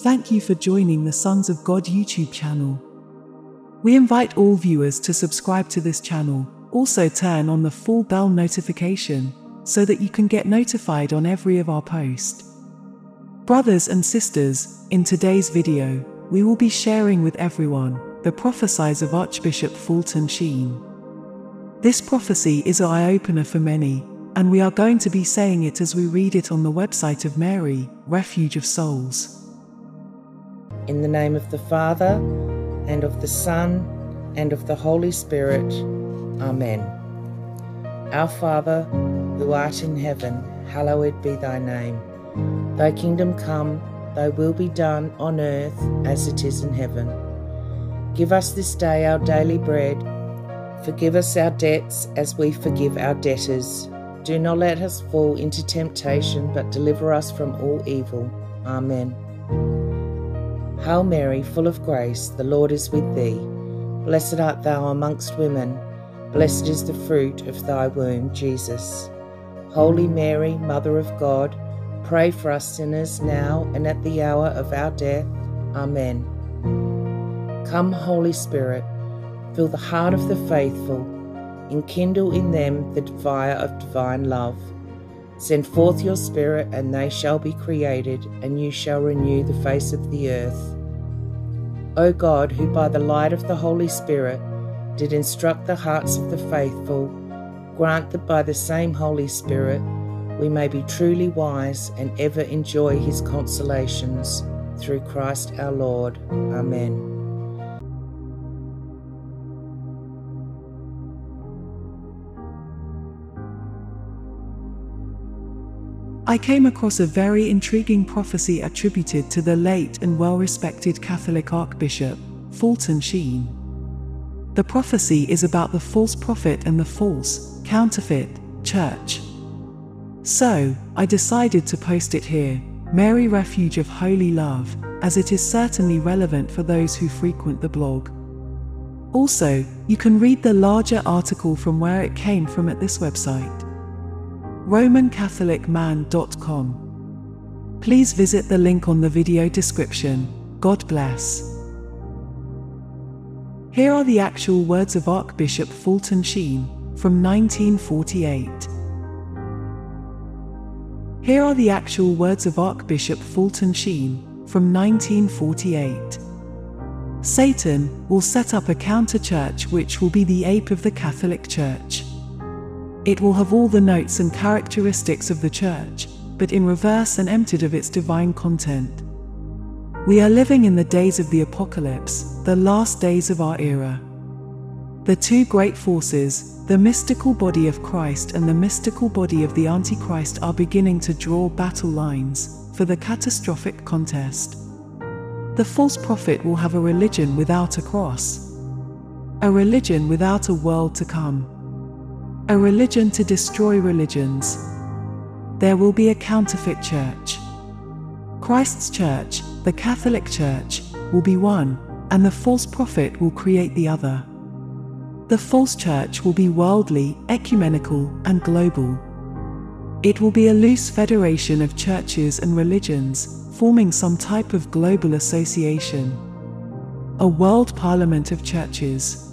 Thank you for joining the Sons of God YouTube channel. We invite all viewers to subscribe to this channel. Also turn on the full bell notification so that you can get notified on every of our post. Brothers and sisters, in today's video, we will be sharing with everyone the prophecies of Archbishop Fulton Sheen. This prophecy is an eye-opener for many, and we are going to be saying it as we read it on the website of Mary, Refuge of Souls. In the name of the Father, and of the Son, and of the Holy Spirit. Amen. Our Father, who art in heaven, hallowed be thy name. Thy kingdom come, thy will be done on earth as it is in heaven. Give us this day our daily bread. Forgive us our debts as we forgive our debtors. Do not let us fall into temptation, but deliver us from all evil. Amen. Hail Mary, full of grace, the Lord is with thee. Blessed art thou amongst women, blessed is the fruit of thy womb, Jesus. Holy Mary, Mother of God, pray for us sinners now and at the hour of our death. Amen. Come, Holy Spirit, fill the heart of the faithful, enkindle in them the fire of divine love. Send forth your Spirit, and they shall be created, and you shall renew the face of the earth. O God, who by the light of the Holy Spirit did instruct the hearts of the faithful, grant that by the same Holy Spirit we may be truly wise and ever enjoy his consolations. Through Christ our Lord. Amen. I came across a very intriguing prophecy attributed to the late and well respected Catholic Archbishop, Fulton Sheen. The prophecy is about the false prophet and the false, counterfeit, church. So, I decided to post it here, Mary Refuge of Holy Love, as it is certainly relevant for those who frequent the blog. Also, you can read the larger article from where it came from at this website. RomanCatholicMan.com. Please visit the link on the video description. God bless. Here are the actual words of Archbishop Fulton Sheen from 1948. Here are the actual words of Archbishop Fulton Sheen from 1948. Satan will set up a counter church which will be the ape of the Catholic Church. It will have all the notes and characteristics of the church, but in reverse and emptied of its divine content. We are living in the days of the apocalypse, the last days of our era. The two great forces, the mystical body of Christ and the mystical body of the Antichrist, are beginning to draw battle lines for the catastrophic contest. The false prophet will have a religion without a cross, a religion without a world to come. A religion to destroy religions. There will be a counterfeit church. Christ's church, the Catholic Church, will be one, and the false prophet will create the other. The false church will be worldly, ecumenical, and global. It will be a loose federation of churches and religions, forming some type of global association. A world parliament of churches.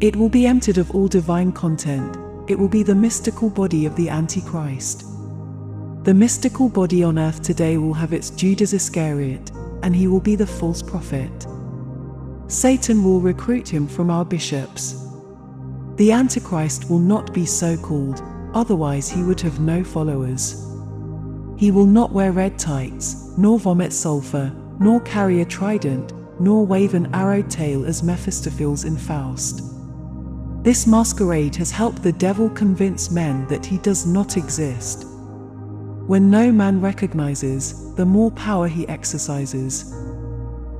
It will be emptied of all divine content. It will be the mystical body of the Antichrist. The mystical body on earth today will have its Judas Iscariot, and he will be the false prophet. Satan will recruit him from our bishops. The Antichrist will not be so called, otherwise, he would have no followers. He will not wear red tights, nor vomit sulfur, nor carry a trident, nor wave an arrowed tail as Mephistopheles in Faust. This masquerade has helped the devil convince men that he does not exist. When no man recognizes, the more power he exercises.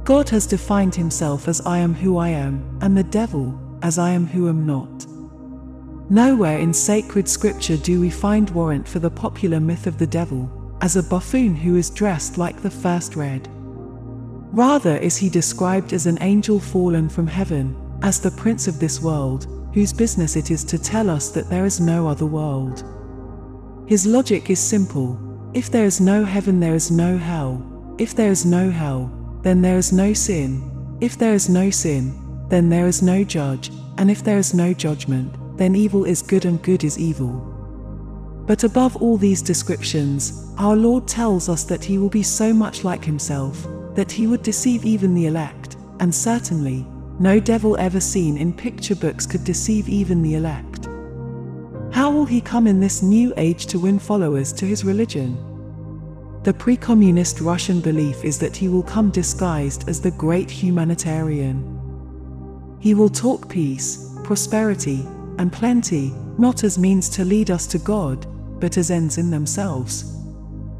God has defined himself as I am who I am, and the devil as I am who am not. Nowhere in sacred scripture do we find warrant for the popular myth of the devil as a buffoon who is dressed like the first red. Rather is he described as an angel fallen from heaven, as the prince of this world, whose business it is to tell us that there is no other world. His logic is simple if there is no heaven, there is no hell. If there is no hell, then there is no sin. If there is no sin, then there is no judge, and if there is no judgment, then evil is good and good is evil. But above all these descriptions, our Lord tells us that He will be so much like Himself, that He would deceive even the elect, and certainly, no devil ever seen in picture books could deceive even the elect. How will He come in this new age to win followers to His religion? The pre communist Russian belief is that He will come disguised as the great humanitarian. He will talk peace, prosperity, and plenty, not as means to lead us to God, but as ends in themselves.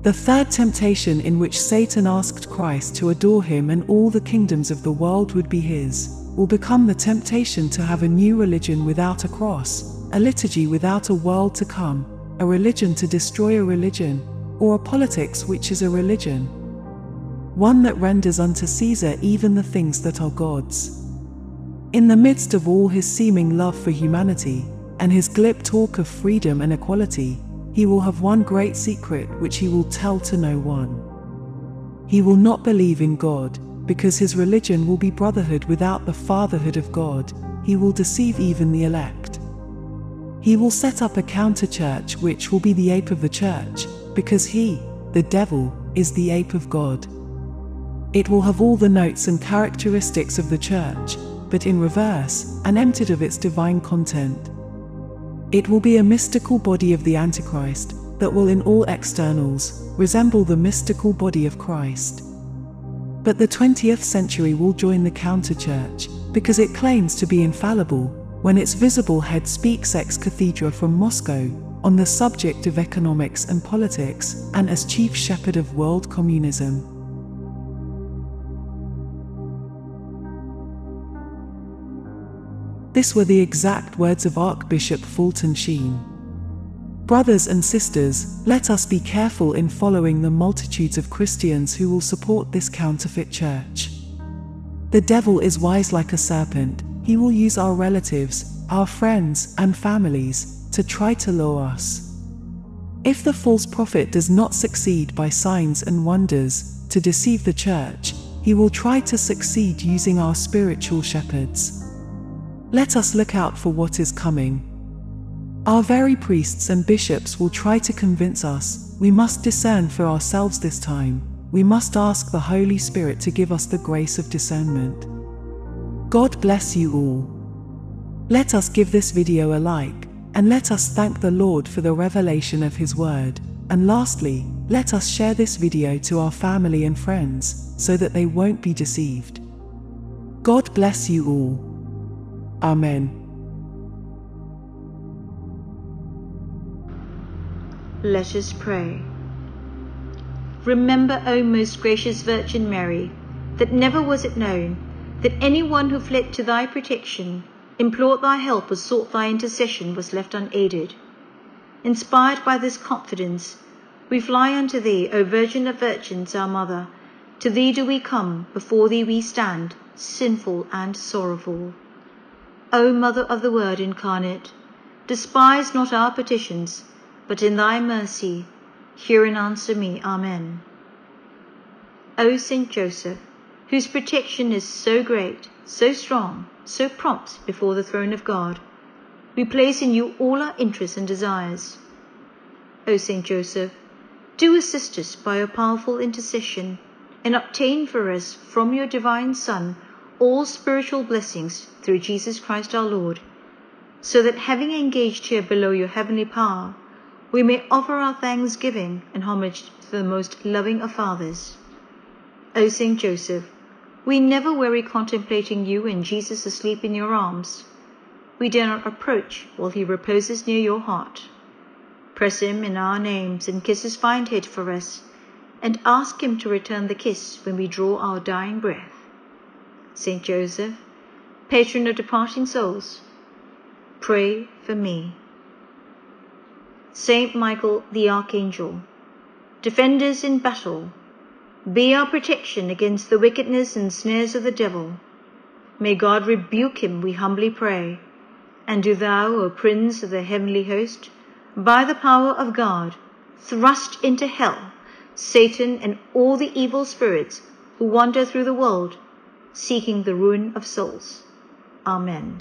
The third temptation in which Satan asked Christ to adore him and all the kingdoms of the world would be his, will become the temptation to have a new religion without a cross, a liturgy without a world to come, a religion to destroy a religion, or a politics which is a religion. One that renders unto Caesar even the things that are God's. In the midst of all his seeming love for humanity, and his glib talk of freedom and equality, he will have one great secret which he will tell to no one. He will not believe in God, because his religion will be brotherhood without the fatherhood of God, he will deceive even the elect. He will set up a counter church which will be the ape of the church, because he, the devil, is the ape of God. It will have all the notes and characteristics of the church, but in reverse, and emptied of its divine content. It will be a mystical body of the Antichrist that will, in all externals, resemble the mystical body of Christ. But the 20th century will join the counter church because it claims to be infallible when its visible head speaks ex cathedra from Moscow on the subject of economics and politics and as chief shepherd of world communism. This were the exact words of Archbishop Fulton Sheen. Brothers and sisters, let us be careful in following the multitudes of Christians who will support this counterfeit church. The devil is wise like a serpent, he will use our relatives, our friends, and families to try to lure us. If the false prophet does not succeed by signs and wonders to deceive the church, he will try to succeed using our spiritual shepherds. Let us look out for what is coming. Our very priests and bishops will try to convince us, we must discern for ourselves this time. We must ask the Holy Spirit to give us the grace of discernment. God bless you all. Let us give this video a like, and let us thank the Lord for the revelation of His Word. And lastly, let us share this video to our family and friends, so that they won't be deceived. God bless you all. Amen. Let us pray. Remember, O most gracious Virgin Mary, that never was it known that any one who fled to thy protection, implored thy help, or sought thy intercession was left unaided. Inspired by this confidence, we fly unto thee, O Virgin of Virgins, our Mother. To thee do we come, before thee we stand, sinful and sorrowful. O Mother of the Word incarnate, despise not our petitions, but in thy mercy hear and answer me. Amen. O Saint Joseph, whose protection is so great, so strong, so prompt before the throne of God, we place in you all our interests and desires. O Saint Joseph, do assist us by your powerful intercession and obtain for us from your divine Son all spiritual blessings through Jesus Christ our Lord, so that having engaged here below your heavenly power, we may offer our thanksgiving and homage to the most loving of fathers. O Saint Joseph, we never weary contemplating you and Jesus asleep in your arms. We dare not approach while he reposes near your heart. Press him in our names and kiss his fine head for us, and ask him to return the kiss when we draw our dying breath. Saint Joseph, patron of departing souls, pray for me. Saint Michael the Archangel, defend us in battle, be our protection against the wickedness and snares of the devil. May God rebuke him, we humbly pray. And do thou, O Prince of the heavenly host, by the power of God, thrust into hell Satan, and all the evil spirits who wander through the world, seeking the ruin of souls. Amen.